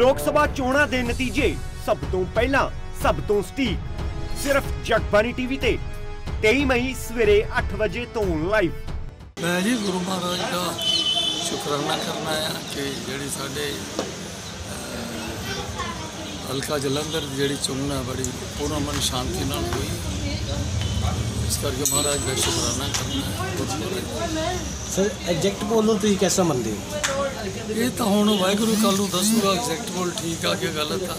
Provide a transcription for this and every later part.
ਲੋਕ ਸਭਾ ਚੋਣਾਂ ਦੇ ਨਤੀਜੇ ਸਭ ਤੋਂ ਪਹਿਲਾਂ ਸਭ ਤੋਂ ਸਟੀਕ। ਸਿਰਫ ਜਗਬਾਨੀ ਟੀਵੀ ਤੇ 23 ਮਈ ਸਵੇਰੇ 8 ਵਜੇ ਤੋਂ ਲਾਈਵ। ਮੈਂ ਜੀ ਗੁਰੂ ਮਹਾਰਾਜ ਦਾ ਸ਼ੁਕਰਾਨਾ ਕਰਨਾ ਆ ਕਿ ਜਿਹੜੀ ਸਾਡੇ ਹਲਕਾ ਜਲੰਧਰ ਦੀ ਜਿਹੜੀ ਚੋਣ ਹੈ ਬੜੀ ਪੂਰਨ ਮਨ ਸ਼ਾਂਤੀ ਨਾਲ ਹੋਈ। ਇਸ ਕਰਕੇ ਮਹਾਰਾਜ ਦਾ ਸ਼ੁਕਰਾਨਾ ਕਰਨਾ ਹੈ ਸਰ ਐਗਜ਼ੈਕਟ ਨੂੰ ਤੁਸੀਂ ਕਿਵੇਂ ਮੰਨਦੇ ਹੋ? ਇਹ ਤਾਂ ਹੁਣ ਵਾਹਿਗੁਰੂ ਕੱਲ ਨੂੰ ਦੱਸੂਗਾ ਐਗਜ਼ੈਕਟ ਬੋਲ ਠੀਕ ਆ ਕਿ ਗਲਤ ਆ।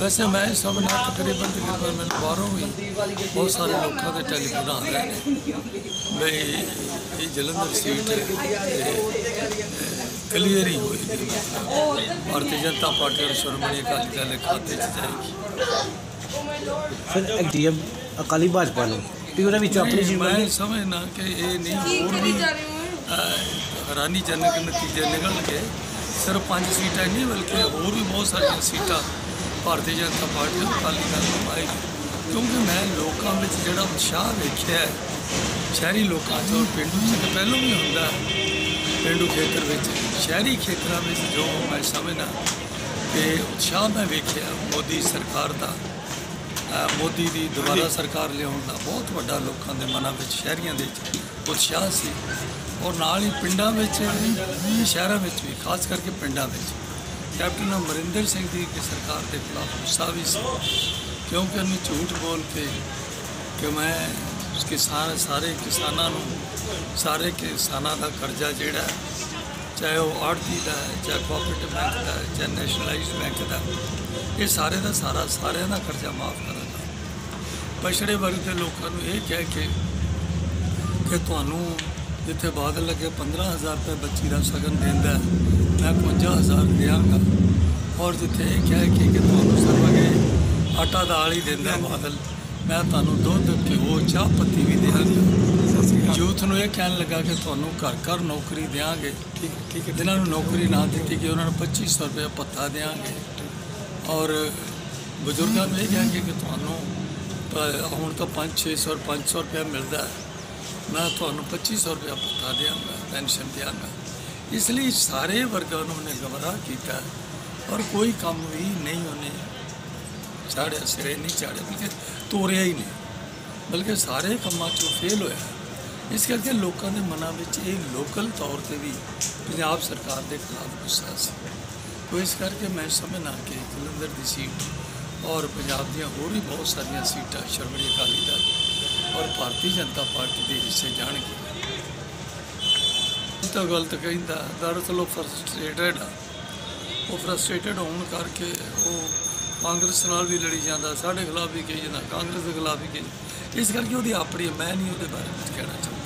ਵੈਸੇ ਮੈਂ ਸਭ ਨਾਲ ਤਕਰੀਬਨ ਤਕਰੀਬਨ ਮੈਨੂੰ ਬਾਹਰੋਂ ਵੀ ਬਹੁਤ ਸਾਰੇ ਲੋਕਾਂ ਦੇ ਟੈਲੀਫੋਨ ਆ ਰਹੇ ਨੇ ਬਈ ਇਹ ਜਲੰਧਰ ਸੀਟ ਕਲੀਅਰ ਹੀ ਹੋਈ ਭਾਰਤੀ ਜਨਤਾ ਪਾਰਟੀ ਔਰ ਸ਼੍ਰੋਮਣੀ ਅਕਾਲੀ ਦਲ ਦੇ ਖਾਤੇ 'ਚ ਜਾਏਗੀ। ਸਰ ਐਗਡੀਐਮ ਅਕਾਲੀ ਭਾਜਪਾ ਨੂੰ ਵੀ ਉਹਦੇ ਵਿੱਚ ਆਪਣੀ ਮੈਂ ਸਮਝਣਾ ਕਿ ਇਹ ਨਹੀਂ ਹੋਰ ਵੀ ਹੈਰਾਨੀਜਨਕ ਨਤੀਜੇ ਨਿਕਲਣਗੇ। ਸਿਰਫ ਪੰਜ ਸੀਟਾਂ ਨਹੀਂ ਬਲਕਿ ਹੋਰ ਵੀ ਬਹੁਤ ਸਾਰੀਆਂ ਸੀਟਾਂ ਭਾਰਤੀ ਜਨਤਾ ਪਾਰਟੀ ਔਰ ਅਕਾਲੀ ਦਲ ਨੂੰ ਆਏਗੀ ਕਿਉਂਕਿ ਮੈਂ ਲੋਕਾਂ ਵਿੱਚ ਜਿਹੜਾ ਉਤਸ਼ਾਹ ਵੇਖਿਆ ਹੈ ਸ਼ਹਿਰੀ ਲੋਕਾਂ 'ਚ ਔਰ ਪਿੰਡੂ 'ਚ ਪਹਿਲਾਂ ਵੀ ਹੁੰਦਾ ਪਿੰਡੂ ਖੇਤਰ ਵਿੱਚ ਸ਼ਹਿਰੀ ਖੇਤਰਾਂ ਵਿੱਚ ਜੋ ਮੈਂ ਸਮਝਣਾ ਕਿ ਉਤਸ਼ਾਹ ਮੈਂ ਵੇਖਿਆ ਮੋਦੀ ਸਰਕਾਰ ਦਾ ਮੋਦੀ ਦੀ ਦੁਬਾਰਾ ਸਰਕਾਰ ਲਿਆਉਣ ਦਾ ਬਹੁਤ ਵੱਡਾ ਲੋਕਾਂ ਦੇ ਮਨਾਂ ਵਿੱਚ ਸ਼ਹਿਰੀਆਂ ਦੇ ਵਿੱਚ ਉਤਸ਼ਾਹ ਸੀ। ਔਰ ਨਾਲ ਹੀ ਪਿੰਡਾਂ ਵਿੱਚ ਵੀ, ਸ਼ਹਿਰਾਂ ਵਿੱਚ ਵੀ ਖਾਸ ਕਰਕੇ ਪਿੰਡਾਂ ਵਿੱਚ। ਕੈਪਟਨ ਅਮਰਿੰਦਰ ਸਿੰਘ ਦੀ ਕਿ ਸਰਕਾਰ ਦੇ ਖਿਲਾਫ ਗੁੱਸਾ ਵੀ ਸੀ। ਕਿਉਂਕਿ ਉਹਨੇ ਝੂਠ ਬੋਲ ਕੇ ਕਿ ਮੈਂ ਕਿਸਾਨ ਸਾਰੇ ਕਿਸਾਨਾਂ ਨੂੰ ਸਾਰੇ ਕਿਸਾਨਾਂ ਦਾ ਕਰਜ਼ਾ ਜਿਹੜਾ ਚਾਹੇ ਉਹ ਆੜਤੀ ਦਾ ਹੈ ਚਾਹੇ ਕੋਆਪਰੇਟਿਵ ਬੈਂਕ ਦਾ ਹੈ ਚਾਹੇ ਨੈਸ਼ਨਲਾਈਜ਼ਡ ਬੈਂਕ ਦਾ ਇਹ ਸਾਰੇ ਦਾ ਸਾਰਾ ਸਾਰਿਆਂ ਦਾ ਕਰਜ਼ਾ ਮਾਫ ਕਰਾਂਗਾ ਪਛੜੇ ਵਰਗ ਦੇ ਲੋਕਾਂ ਨੂੰ ਇਹ ਕਹਿ ਕੇ ਕਿ ਤੁਹਾਨੂੰ ਜਿੱਥੇ ਬਾਦਲ ਲੱਗੇ 15000 ਰੁਪਏ ਬੱਚੀ ਦਾ ਸਗਨ ਦਿੰਦਾ ਮੈਂ 55000 ਦਿਆਂਗਾ ਔਰ ਜਿੱਥੇ ਇਹ ਕਹਿ ਕੇ ਕਿ ਤੁਹਾਨੂੰ ਸਰਵਗੇ ਆਟਾ ਦਾਲ ਹੀ ਦਿੰਦਾ ਬਾਦਲ ਮੈਂ ਤੁਹਾਨੂੰ ਦੁੱਧ ਘਿਓ ਚਾਹ ਪੱਤੀ ਵੀ ਦਿਆਂਗਾ ਯੂਥ ਨੂੰ ਇਹ ਕਹਿਣ ਲੱਗਾ ਕਿ ਤੁਹਾਨੂੰ ਘਰ ਘਰ ਨੌਕਰੀ ਦਿਆਂਗੇ। ਠੀਕ ਠੀਕ ਹੈ। ਜਿਨ੍ਹਾਂ ਨੂੰ ਨੌਕਰੀ ਨਾ ਦਿੱਤੀ ਕਿ ਉਹਨਾਂ ਨੂੰ 2500 ਰੁਪਏ ਭੱਤਾ ਦਿਆਂਗੇ। ਔਰ ਬਜ਼ੁਰਗਾਂ ਨੂੰ ਇਹ ਕਹਾਂਗੇ ਕਿ ਤੁਹਾਨੂੰ ਹੁਣ ਤਾਂ 5-600 500 ਰੁਪਏ ਮਿਲਦਾ। ਹੈ ਮੈਂ ਤੁਹਾਨੂੰ 2500 ਰੁਪਏ ਭੱਤਾ ਦਿਆਂਗਾ, ਪੈਨਸ਼ਨ ਦਿਆਂਗਾ। ਇਸ ਲਈ ਸਾਰੇ ਵਰਗਾਂ ਨੂੰ ਉਹਨੇ ਗਮਰਾਹ ਕੀਤਾ ਔਰ ਕੋਈ ਕੰਮ ਵੀ ਨਹੀਂ ਉਹਨੇ ਚਾੜਿਆ ਸਿਰੇ ਨਹੀਂ ਚਾੜਿਆ ਬਲਕਿ ਤੋਰਿਆ ਹੀ ਨਹੀਂ, ਬਲਕਿ ਸਾਰੇ ਕੰਮਾਂ 'ਚੋਂ ਫੇਲ ਹੋਇਆ। ਇਸ ਕਰਕੇ ਲੋਕਾਂ ਦੇ ਮਨਾਂ ਵਿੱਚ ਇਹ ਲੋਕਲ ਤੌਰ ਤੇ ਵੀ ਪੰਜਾਬ ਸਰਕਾਰ ਦੇ ਖਿਲਾਫ ਗੁੱਸਾ ਸੀ। ਤੋ ਇਸ ਕਰਕੇ ਮੈਂ ਸਮਝਣਾ ਕਿ ਜਲੰਧਰ ਦੀ ਸੀਟ ਔਰ ਪੰਜਾਬ ਦੀਆਂ ਹੋਰ ਵੀ ਬਹੁਤ ਸਾਰੀਆਂ ਸੀਟਾਂ ਸ਼੍ਰੋਮਣੀ ਅਕਾਲੀ ਦਲ ਔਰ ਭਾਰਤੀ ਜਨਤਾ ਪਾਰਟੀ ਦੇ ਹਿੱਸੇ ਜਾਣਗੇ। ਤਾਂ ਗਲਤ ਕਹਿੰਦਾ, ਦਰਅਸਲ ਉਹ ਫਰਸਟ੍ਰੇਟਡ ਆ। ਉਹ ਫਰਸਟ੍ਰੇਟਡ ਹੋਣ ਕਰਕੇ ਉਹ ਕਾਂਗਰਸ ਨਾਲ ਵੀ ਲੜੀ ਜਾਂਦਾ, ਸਾਡੇ ਖਿਲਾਫ ਵੀ ਕਹੀ ਜਾਂਦਾ, ਕਾਂਗਰਸ ਦੇ ਖਿਲਾਫ ਵੀ ਕਹੀ ਇਸ ਕਰਕੇ ਉਹਦੀ ਆਪਣੀ, ਮੈਂ ਨਹੀਂ ਉਹਦੇ ਬਾਰੇ ਕੁਝ ਕਹਿਣਾ ਚਾਹੁੰਦਾ।